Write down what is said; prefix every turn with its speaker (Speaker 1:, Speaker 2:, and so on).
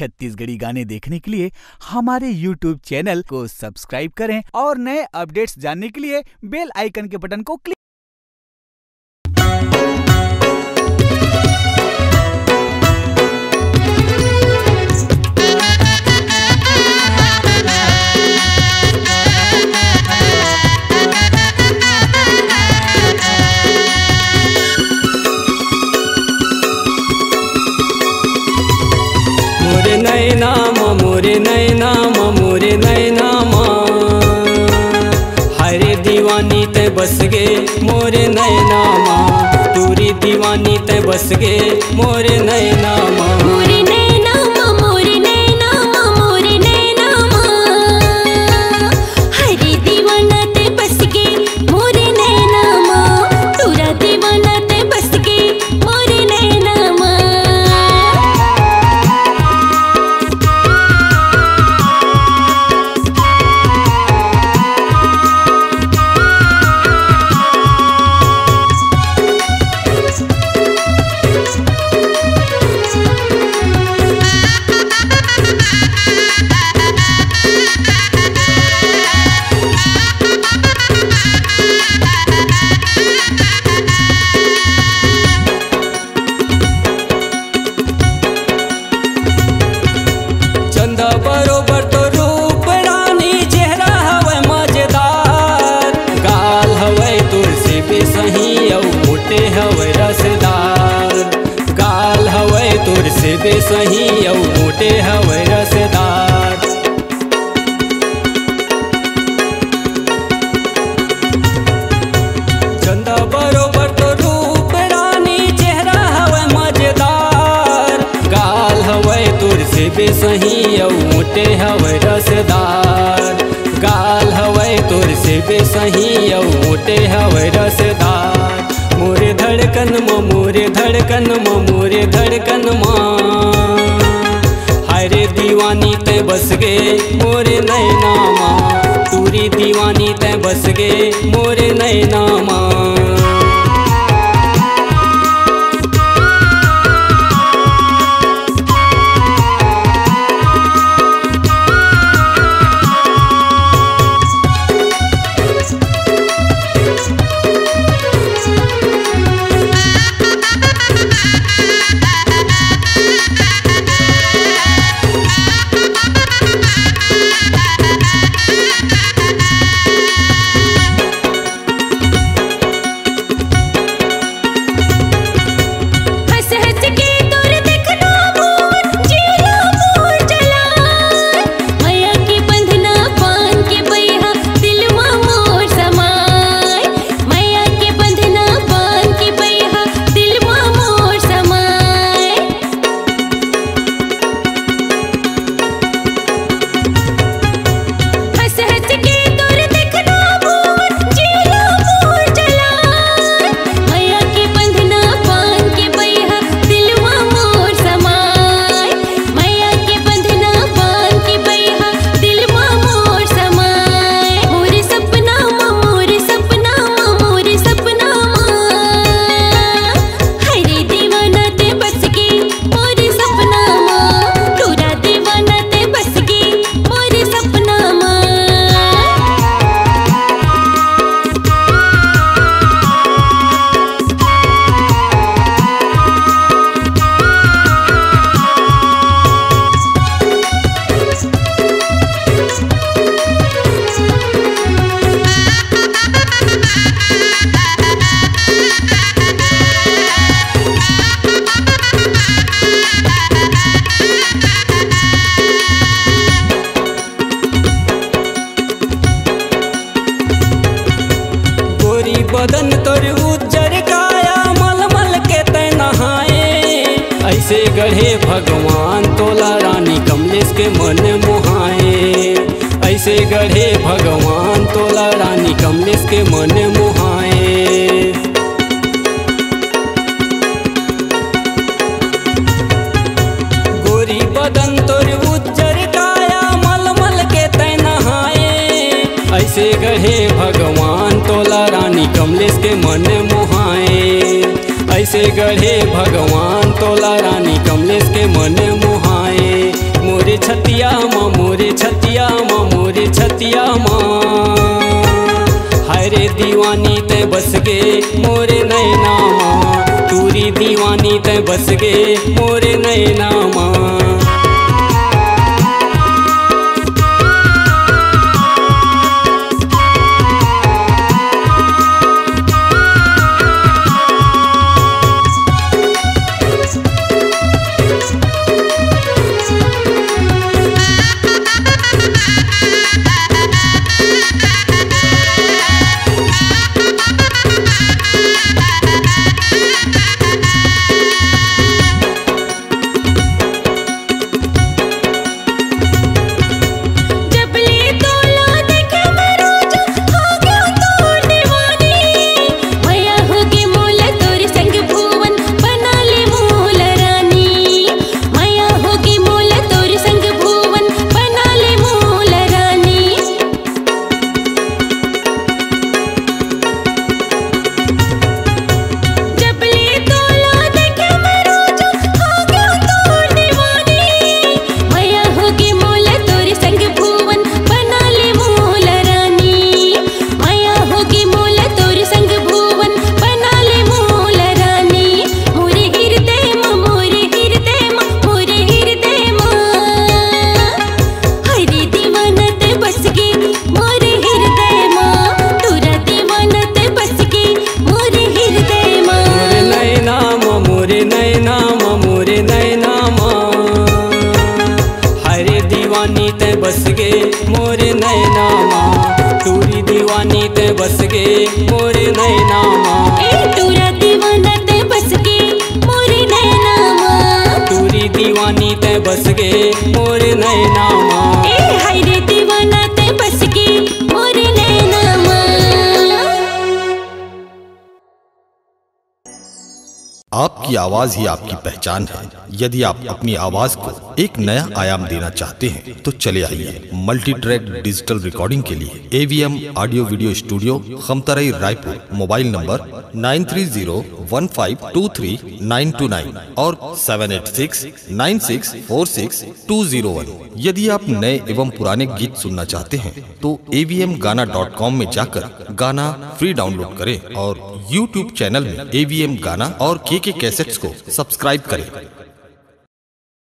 Speaker 1: छत्तीसगढ़ी गाने देखने के लिए हमारे YouTube चैनल को सब्सक्राइब करें और नए अपडेट्स जानने के लिए बेल आइकन के बटन को क्लिक
Speaker 2: बस गे मोरे नैना तूरी दीवानी ते बस गे मोरे तुरसे बेसही औ मोटे हवे रसदार। गाल हवे तुरसे बेसही औ मोटे हवे रसदार। मोरे धड़कन म, मोरे धड़कन म, मोरे धड़कन म। हरे दीवानी, ते बस गे मोरे नैना माँ तूरी दीवानी, ते बस गे मोरे नैना माँ बदन तोर उज्जर काया मलमल के ते नहाए। ऐसे गढ़े भगवान तोला रानी कमलेश के मन मोहाए। ऐसे गढ़े भगवान तोला रानी कमलेश के मन गढ़े भगवान तोला रानी कमलेश के मन मुहाए। ऐसे गढ़े, भगवान तोला रानी कमलेश के मन मुहाए। छतिया माँ, मोरे छतिया माँ, मोरे छतिया माँ। हरे दीवानी, ते बस गे मोरे नैना माँ। तूरी दीवानी, ते बस गे मोरे नैना माँ।
Speaker 3: दीवानी
Speaker 2: ते बस गे मोरे नैना माँ तूरी दीवानी ते बस गे मोरे नैना माँ
Speaker 3: ए दीवाना ते बस गे मोरे नैना माँ
Speaker 2: तूरी दीवानी ते बस गे
Speaker 3: मोरे नैना माँ
Speaker 4: आपकी आवाज़ ही आपकी पहचान है। यदि आप अपनी आवाज़ को एक नया आयाम देना चाहते हैं तो चले आइए मल्टी ट्रैक डिजिटल रिकॉर्डिंग के लिए AVM audio video studio Khamtarai Raipur, mobile number nine three zero one five two three nine two nine और seven eight six nine six four six two zero one. यदि आप नए एवं पुराने गीत सुनना चाहते हैं तो एवीएम गाना डॉट कॉम में जाकर गाना फ्री डाउनलोड करें और यूट्यूब चैनल में एवीएम गाना और के के कैसेट्स को सब्सक्राइब करें।